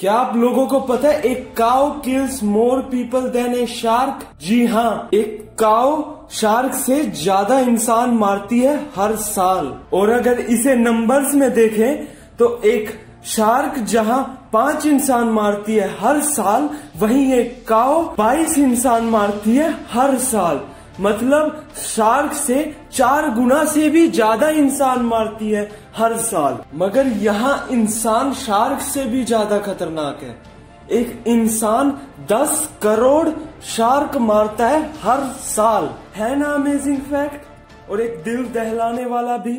क्या आप लोगों को पता है, एक cow kills more people than a shark जी हाँ एक काउ शार्क से ज़्यादा इंसान मारती है हर साल। और अगर इसे नंबर्स में देखें तो एक शार्क जहाँ पाँच इंसान मारती है हर साल, वहीं एक काउ बाईस इंसान मारती है हर साल। मतलब शार्क से चार गुना से भी ज़्यादा इंसान मारती है हर साल। मगर यहाँ इंसान शार्क से भी ज़्यादा खतरनाक है। एक इंसान दस करोड़ शार्क मारता है हर साल। है ना अमेजिंग फैक्ट और एक दिल दहलाने वाला भी।